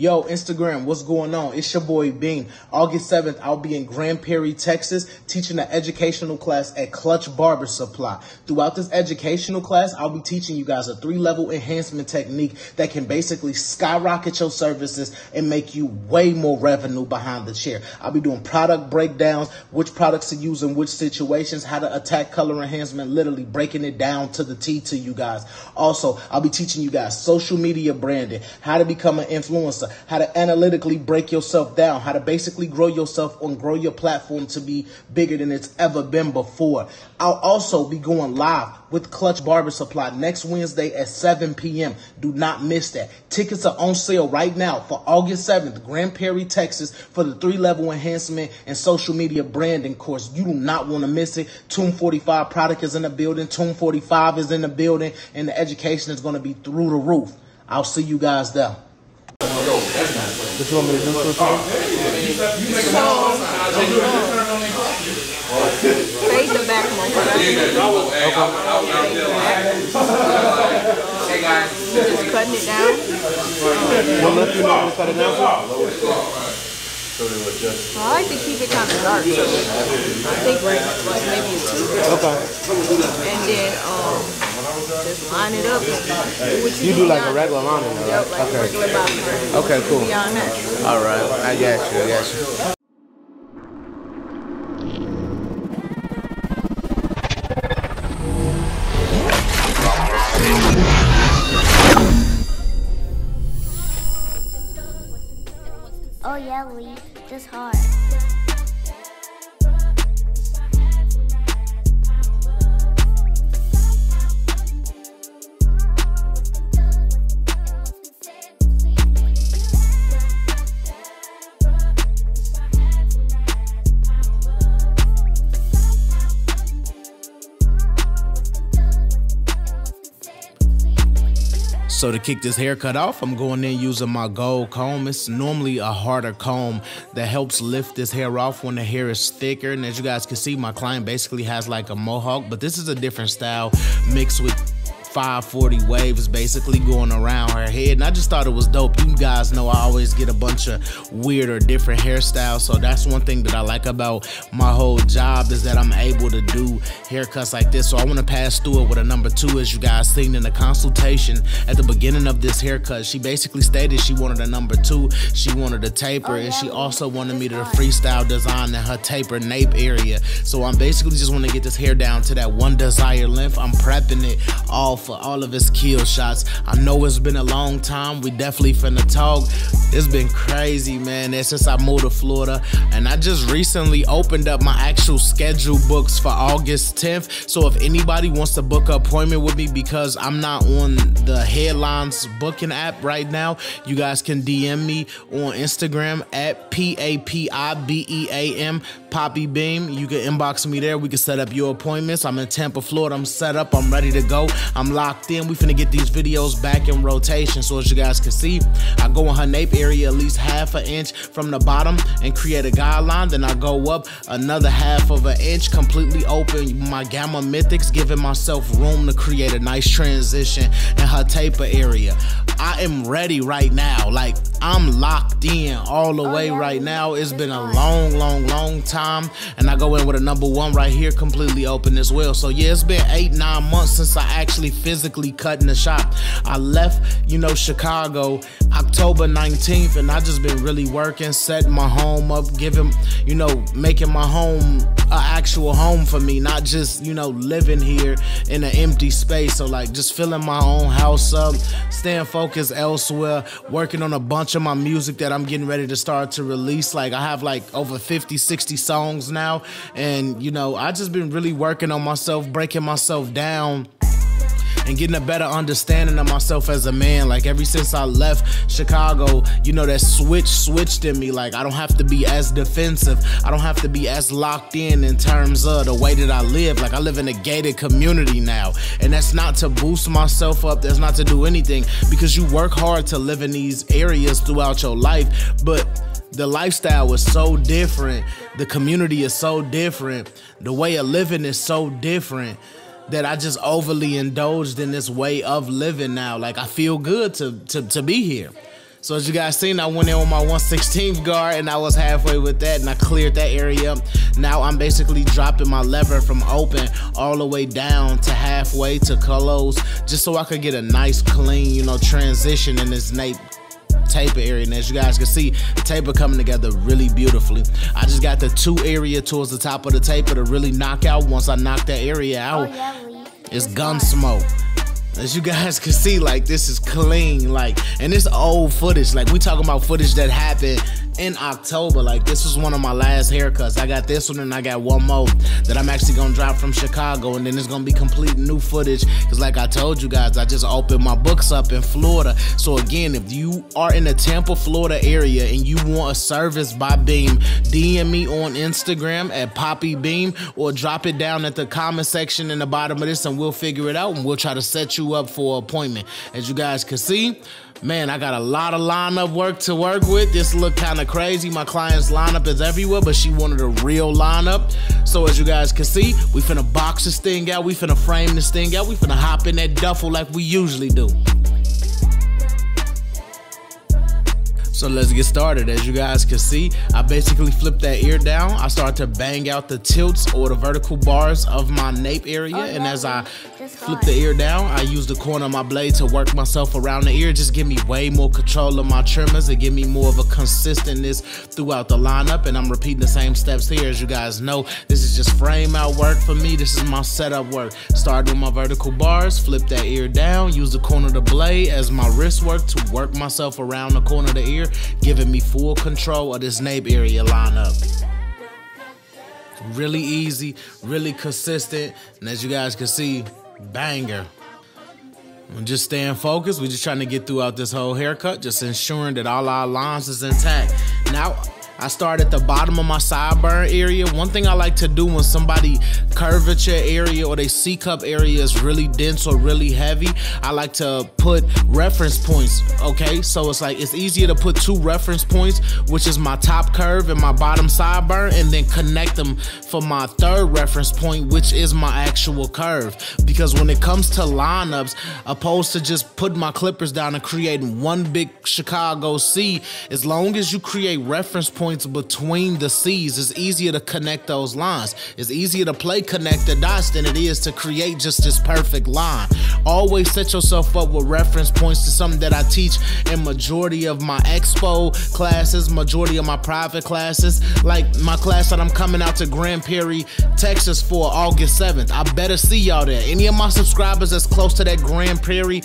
Yo, Instagram, what's going on? It's your boy Beam. August 7th, I'll be in Grand Prairie, Texas, teaching an educational class at Clutch Barber Supply. Throughout this educational class, I'll be teaching you guys a three level enhancement technique that can basically skyrocket your services and make you way more revenue behind the chair. I'll be doing product breakdowns, which products to use in which situations, how to attack color enhancement, literally breaking it down to the T to you guys. Also, I'll be teaching you guys social media branding, how to become an influencer how to analytically break yourself down, how to basically grow yourself and grow your platform to be bigger than it's ever been before. I'll also be going live with Clutch Barber Supply next Wednesday at 7 p.m. Do not miss that. Tickets are on sale right now for August 7th, Grand Prairie, Texas, for the three level enhancement and social media branding course. You do not want to miss it. Tomb 45 product is in the building, Tomb 45 is in the building, and the education is going to be through the roof. I'll see you guys there. What you want me to do for a Fade the back more. Just cutting it down. What left you know to cut it down I like to keep it kind of dark, so I think like maybe a two. Okay. And then um, just line it up. Do you, you do like a regular lining, though, yep, right? Like okay. regular Okay, cool. All right, I got you. I got you. Oh yeah, Lee, just hard. So to kick this haircut off, I'm going in using my gold comb. It's normally a harder comb that helps lift this hair off when the hair is thicker. And as you guys can see, my client basically has like a mohawk, but this is a different style mixed with 540 waves basically going around her head. And I just thought it was dope. You guys know I always get a bunch of weird or different hairstyles. So that's one thing that I like about my whole job is that I'm able to do haircuts like this. So I want to pass through it with a number two, as you guys seen in the consultation at the beginning of this haircut. She basically stated she wanted a number two. She wanted a taper, and she also wanted me to freestyle design in her taper nape area. So I'm basically just want to get this hair down to that one desired length. I'm prepping it all for all of his kill shots. I know it's been a long time. We definitely finna talk. It's been crazy, man, since I moved to Florida. And I just recently opened up my actual schedule books for August 10th. So if anybody wants to book an appointment with me because I'm not on the headlines booking app right now, you guys can DM me on Instagram at P A P I B E A M Papi Beam. You can inbox me there. We can set up your appointments. I'm in Tampa, Florida. I'm set up. I'm ready to go. I'm locked in. We finna get these videos back in rotation. So as you guys can see, I go in her nape area at least half an inch from the bottom and create a guideline. Then I go up another half of an inch, completely open my gamma mythics, giving myself room to create a nice transition in her taper area. I am ready right now. Like I'm locked in all the oh, way right now. It's been a long, long, long time. And I go in with a number one right here, completely open as well. So yeah, it's been eight, nine months since I actually physically cut in the shop. I left, you know, Chicago October 19th, and I just been really working, setting my home up, giving, you know, making my home an actual home for me, not just, you know, living here in an empty space. So like just filling my own house up, staying focused elsewhere, working on a bunch of my music that I'm getting ready to start to release. Like I have like over 50, 60 songs now. And, you know, I just been really working on myself, breaking myself down and getting a better understanding of myself as a man. Like ever since I left Chicago, you know, that switch switched in me. Like I don't have to be as defensive. I don't have to be as locked in in terms of the way that I live. Like I live in a gated community now. And that's not to boost myself up. That's not to do anything because you work hard to live in these areas throughout your life. But the lifestyle was so different. The community is so different. The way of living is so different that I just overly indulged in this way of living now. Like I feel good to to to be here. So as you guys seen, I went in with my 116th guard and I was halfway with that and I cleared that area. Now I'm basically dropping my lever from open all the way down to halfway to close just so I could get a nice clean, you know, transition in this nape taper area. And as you guys can see, the taper coming together really beautifully. I just got the two area towards the top of the taper to really knock out. Once I knock that area out, Oh yeah, it's gun smoke. As you guys can see, like this is clean, like, and this old footage. Like we talking about footage that happened in October. Like this was one of my last haircuts. I got this one and I got one more that I'm actually gonna drop from Chicago, and then it's gonna be complete new footage. Cause like I told you guys, I just opened my books up in Florida. So again, if you are in the Tampa, Florida area and you want a service by Beam, DM me on Instagram at Papi Beam or drop it down at the comment section in the bottom of this and we'll figure it out and we'll try to set you up for an appointment. As you guys can see, man, I got a lot of lineup work to work with. This look kind of crazy. My client's lineup is everywhere, but she wanted a real lineup. So as you guys can see, we finna box this thing out. We finna frame this thing out. We finna hop in that duffel like we usually do. So let's get started. As you guys can see, I basically flip that ear down. I start to bang out the tilts or the vertical bars of my nape area. Oh, and as I flip the ear down, I use the corner of my blade to work myself around the ear. Just give me way more control of my trimmers and give me more of a consistentness throughout the lineup. And I'm repeating the same steps here. As you guys know, this is just frame out work for me. This is my setup work. Start with my vertical bars, flip that ear down, use the corner of the blade as my wrist work to work myself around the corner of the ear, giving me full control of this nape area lineup. Really easy, really consistent, and as you guys can see, banger. I'm just staying focused. We're just trying to get throughout this whole haircut, just ensuring that all our lines is intact. Now, I start at the bottom of my sideburn area. One thing I like to do when somebody curvature area or they C cup area is really dense or really heavy, I like to put reference points. Okay, so it's like it's easier to put two reference points, which is my top curve and my bottom sideburn, and then connect them for my third reference point, which is my actual curve. Because when it comes to lineups, opposed to just putting my clippers down and creating one big Chicago C, as long as you create reference points between the C's, it's easier to connect those lines. It's easier to play connect the dots than it is to create just this perfect line. Always set yourself up with reference points to something that I teach in majority of my expo classes, majority of my private classes. Like my class that I'm coming out to Grand Prairie, Texas for August 7th. I better see y'all there. Any of my subscribers that's close to that Grand Prairie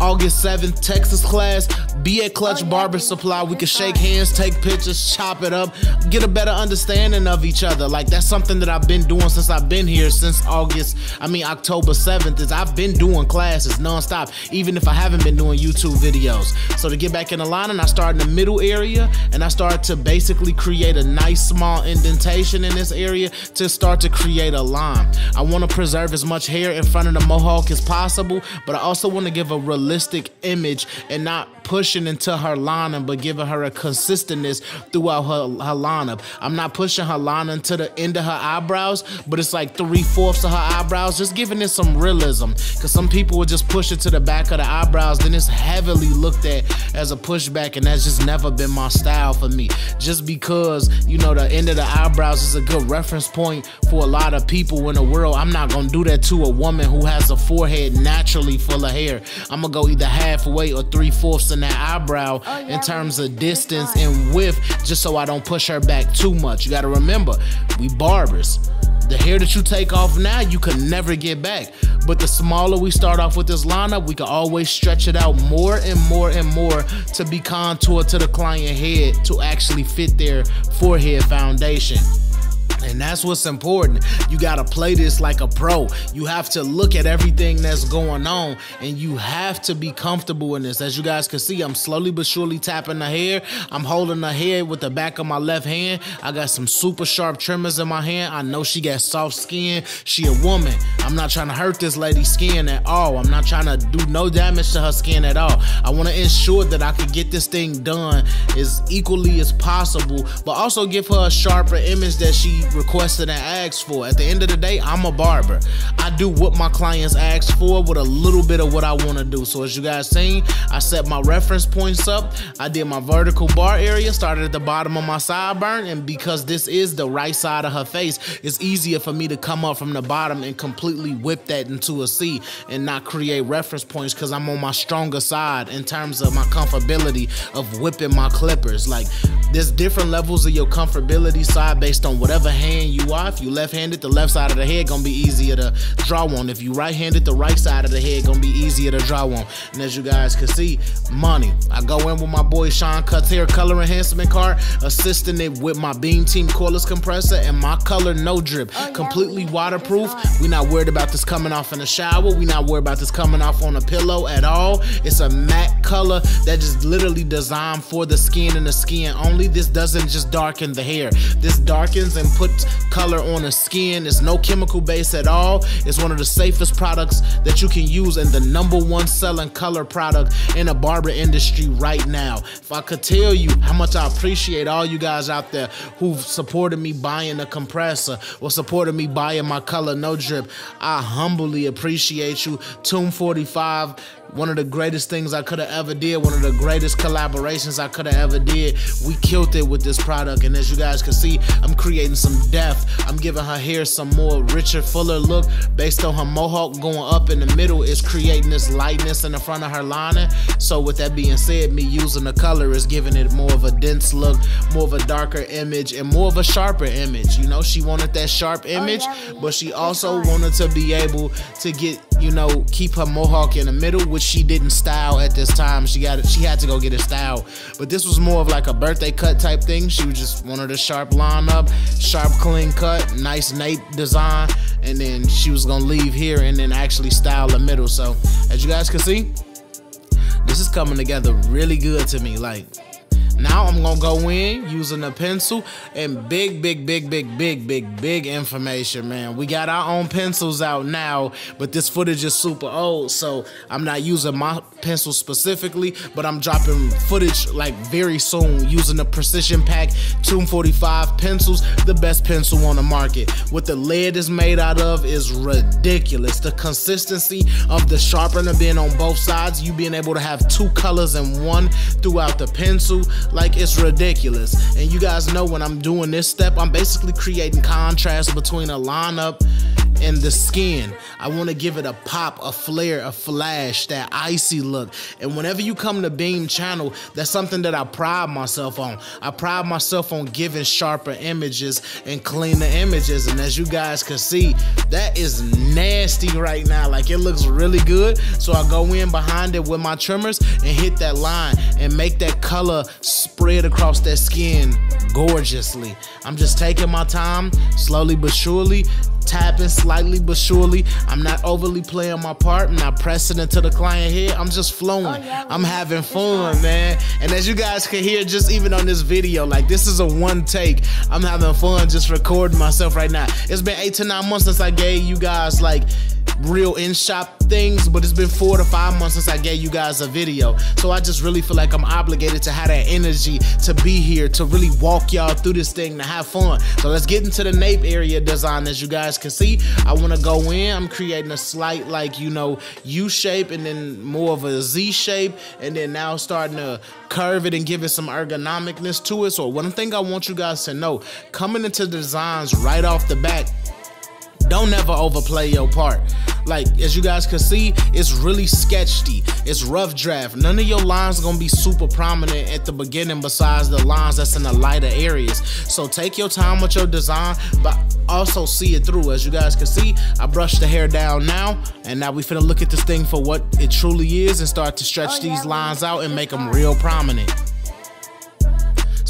August 7th, Texas class. Be at Clutch Oh, Barber Supply. We can shake hands, take pictures, chop it up, get a better understanding of each other. Like that's something that I've been doing since I've been here since August. I mean October 7th. Is I've been doing classes nonstop, even if I haven't been doing YouTube videos. So to get back in the line, and I start in the middle area, and I start to basically create a nice small indentation in this area to start to create a line. I want to preserve as much hair in front of the mohawk as possible, but I also want to give a realistic image and not pushing into her lineup, but giving her a consistentness throughout her, her lineup. I'm not pushing her lineup to the end of her eyebrows, but it's like three fourths of her eyebrows, just giving it some realism. Because some people will just push it to the back of the eyebrows, then it's heavily looked at as a pushback, and that's just never been my style for me. Just because, you know, the end of the eyebrows is a good reference point for a lot of people in the world, I'm not gonna do that to a woman who has a forehead naturally full of hair. I'm gonna go either halfway or three fourths in that eyebrow Oh, yeah, in terms of distance and width, just so I don't push her back too much. You gotta remember, we barbers. The hair that you take off now, you can never get back. But the smaller we start off with this lineup, we can always stretch it out more and more and more to be contoured to the client head to actually fit their forehead foundation. And that's what's important. You got to play this like a pro. You have to look at everything that's going on and you have to be comfortable in this. As you guys can see, I'm slowly but surely tapping the hair. I'm holding the hair with the back of my left hand. I got some super sharp trimmers in my hand. I know she got soft skin. She a woman. I'm not trying to hurt this lady's skin at all. I'm not trying to do no damage to her skin at all. I want to ensure that I can get this thing done as equally as possible, but also give her a sharper image that she requested and asked for. At the end of the day, I'm a barber. I do what my clients ask for with a little bit of what I want to do. So as you guys seen, I set my reference points up. I did my vertical bar area, started at the bottom of my sideburn, and because this is the right side of her face, it's easier for me to come up from the bottom and completely whip that into a C and not create reference points because I'm on my stronger side in terms of my comfortability of whipping my clippers. Like there's different levels of your comfortability side based on whatever hand you are. If you left-handed, the left side of the head gonna be easier to draw on. If you right-handed, the right side of the head gonna be easier to draw on. And as you guys can see, money. I go in with my boy Sean Cuts Hair Color Enhancement Card, assisting it with my Beam Team cordless compressor and my color no drip. Oh, yeah, Completely we- waterproof. We not worried about this coming off in the shower. We not worried about this coming off on a pillow at all. It's a matte color that just literally designed for the skin and the skin only. This doesn't just darken the hair. This darkens and color on the skin. It's no chemical base at all. It's one of the safest products that you can use and the number one selling color product in the barber industry right now. If I could tell you how much I appreciate all you guys out there who've supported me buying a compressor or supported me buying my color no drip, I humbly appreciate you. Tomb 45 one of the greatest things I could have ever did, one of the greatest collaborations I could have ever did. We killed it with this product, and as you guys can see, I'm creating some depth. I'm giving her hair some more richer, fuller look based on her mohawk going up in the middle. Is creating this lightness in the front of her lining. So with that being said, me using the color is giving it more of a dense look, more of a darker image, and more of a sharper image. You know, she wanted that sharp image, yeah, we- but she also wanted to be able to get you know keep her mohawk in the middle which she didn't style at this time. She got it she had to go get it styled but this was more of like a birthday cut type thing. She was just wanted a sharp line up sharp clean cut nice nape design. And then she was gonna leave here and then actually style the middle. So as you guys can see this is coming together really good to me. Like now I'm gonna go in using a pencil and big, big, big, big, big, big, big information, man. We got our own pencils out now, but this footage is super old, so I'm not using my pencil specifically, but I'm dropping footage like very soon using the Precision Pack 245 pencils, the best pencil on the market. What the lead is made out of is ridiculous. The consistency of the sharpener being on both sides, you being able to have two colors in one throughout the pencil, like it's ridiculous. And you guys know when I'm doing this step, I'm basically creating contrast between a lineup and the skin. I want to give it a pop, a flare, a flash, that icy look. And whenever you come to Beam Channel, that's something that I pride myself on. I pride myself on giving sharper images and cleaner images. And as you guys can see, that is nasty right now. Like it looks really good. So I go in behind it with my trimmers and hit that line and make that color spread across that skin gorgeously. I'm just taking my time, slowly but surely, tapping slightly but surely. I'm not overly playing my part. I'm not pressing into the client here. I'm just flowing. Oh, yeah, I'm having fun, fun. man. And as you guys can hear, just even on this video, like this is a one take. I'm having fun just recording myself right now. It's been eight to nine months since I gave you guys like real in shop things, but it's been four to five months since I gave you guys a video. So I just really feel like I'm obligated to have that energy to be here, to really walk y'all through this thing, to have fun. So let's get into the nape area design. As you guys can see, I want to go in. I'm creating a slight, like, you know, U shape and then more of a Z shape, and then now starting to curve it and give it some ergonomicness to it. So one thing I want you guys to know, coming into the designs right off the bat, don't never overplay your part. Like as you guys can see, it's really sketchy. It's rough draft. None of your lines gonna be super prominent at the beginning, besides the lines that's in the lighter areas. So take your time with your design, but also see it through. As you guys can see, I brushed the hair down now, and now we finna look at this thing for what it truly is and start to stretch Oh, yeah, these lines out and make them real prominent.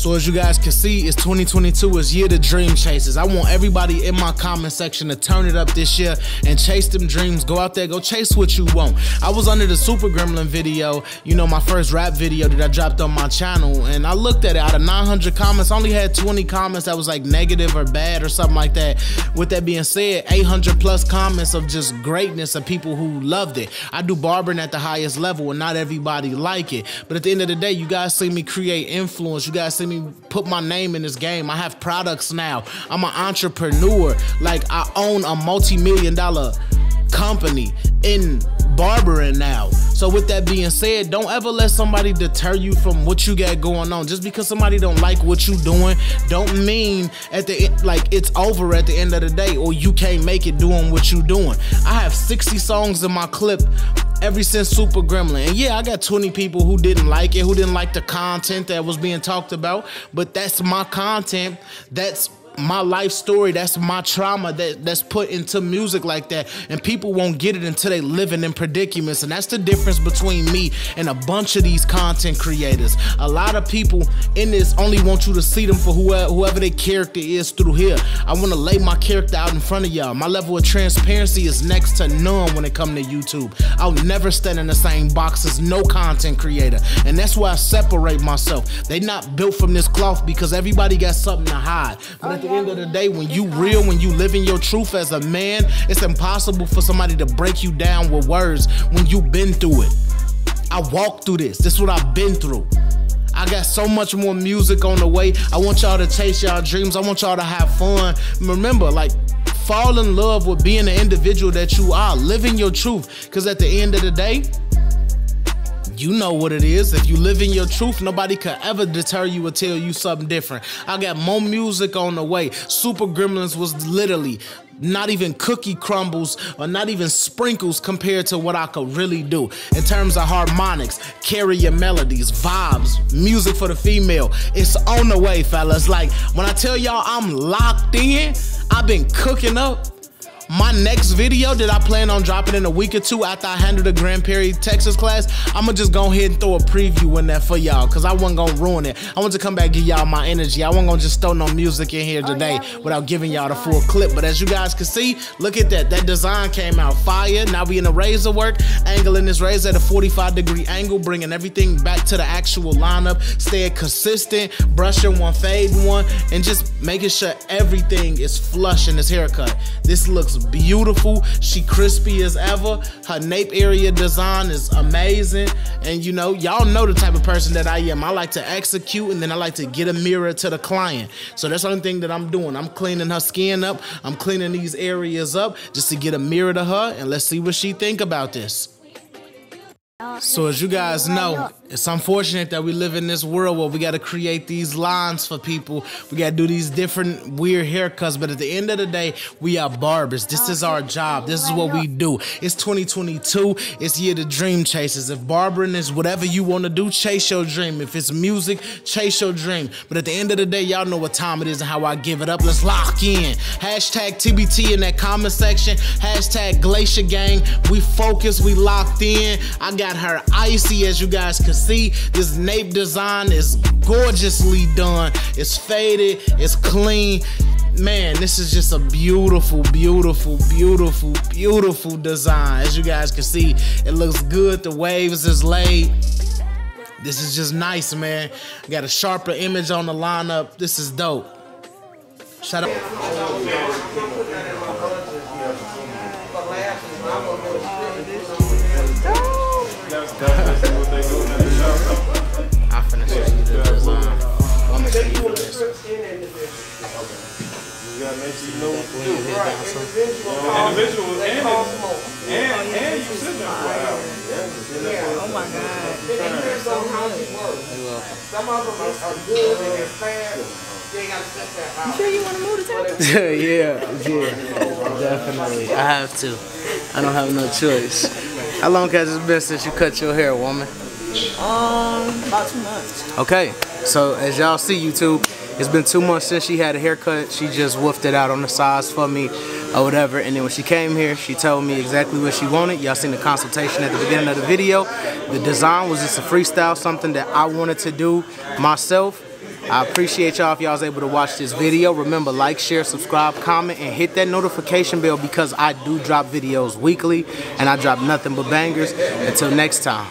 So as you guys can see, it's 2022. It's year to dream chases. I want everybody in my comment section to turn it up this year and chase them dreams. Go out there, go chase what you want. I was under the Super Gremlin video, you know, my first rap video that I dropped on my channel, and I looked at it. Out of 900 comments, I only had 20 comments that was like negative or bad or something like that. With that being said, 800 plus comments of just greatness of people who loved it. I do barbering at the highest level, and not everybody like it. But at the end of the day, you guys see me create influence. You guys see me me put my name in this game. I have products now. I'm an entrepreneur. Like I own a multi-million dollar company in barbering now. So with that being said, don't ever let somebody deter you from what you got going on. Just because somebody don't like what you doing, don't mean at the like it's over at the end of the day or you can't make it doing what you doing. I have 60 songs in my clip ever since Super Gremlin. And yeah, I got 20 people who didn't like it, who didn't like the content that was being talked about, but that's my content. That's my life story that's my trauma that that's put into music like that. And people won't get it until they living in predicaments. And that's the difference between me and a bunch of these content creators. A lot of people in this only want you to see them for whoever, whoever their character is through here. I want to lay my character out in front of y'all. My level of transparency is next to none when it comes to youtube. I'll never stand in the same box as no content creator. And that's why i separate myself. They not built from this cloth because everybody got something to hide. But the end of the day, when you real, when you living your truth as a man, it's impossible for somebody to break you down with words when you've been through it. I walked through this. This is what I've been through. I got so much more music on the way. I want y'all to chase y'all dreams. I want y'all to have fun. Remember, like, fall in love with being the individual that you are, living your truth. Because at the end of the day, you know what it is. If you live in your truth, nobody could ever deter you or tell you something different. I got more music on the way. Super Gremlins was literally not even cookie crumbles or not even sprinkles compared to what I could really do in terms of harmonics, carrier melodies, vibes, music for the female. It's on the way, fellas. Like when I tell y'all I'm locked in, I've been cooking up my next video that I plan on dropping in a week or two after I handle the Grand Prairie, Texas class, I'ma just go ahead and throw a preview in there for y'all because I wasn't gonna ruin it. I want to come back give y'all my energy. I wasn't gonna just throw no music in here today oh, yeah. without giving y'all the full clip. But as you guys can see, look at that. That design came out fire. Now we in the razor work, angling this razor at a 45 degree angle, bringing everything back to the actual lineup, staying consistent, brushing one, fade one, and just making sure everything is flush in this haircut. This looks beautiful. She crispy as ever. Her nape area design is amazing. And you know, y'all know the type of person that I am. I like to execute and then I like to get a mirror to the client. So that's the only thing that I'm doing. I'm cleaning her skin up. I'm cleaning these areas up just to get a mirror to her and let's see what she think about this. So as you guys know, it's unfortunate that we live in this world where we got to create these lines for people. We got to do these different weird haircuts. But at the end of the day, we are barbers. This is our job. This is what we do. It's 2022. It's year to dream chasers. If barbering is whatever you want to do, chase your dream. If it's music, chase your dream. But at the end of the day, y'all know what time it is and how I give it up. Let's lock in. Hashtag TBT in that comment section. Hashtag Glacier Gang. We focus. We locked in. I got her icy as you guys can see. This nape design is gorgeously done. It's faded, it's clean. Man, this is just a beautiful, beautiful, beautiful, beautiful design. As you guys can see, it looks good. The waves is laid. This is just nice, man. Got a sharper image on the lineup. This is dope. Shut up. You know what to do. Right. Individual, individual and, and, and you sit there for an hour. Yeah. Oh my God. It depends on how you work. Some of them are good and they're fast. You sure you want to move to Texas? yeah, yeah, definitely. I have to. I don't have no choice. How long has it been since you cut your hair, woman? Um, about two months. Okay, so as y'all see, YouTube, it's been two months since she had a haircut. She just woofed it out on the sides for me or whatever. And then when she came here, she told me exactly what she wanted. Y'all seen the consultation at the beginning of the video. The design was just a freestyle, something that I wanted to do myself. I appreciate y'all if y'all was able to watch this video. Remember, like, share, subscribe, comment, and hit that notification bell because I do drop videos weekly and I drop nothing but bangers. Until next time.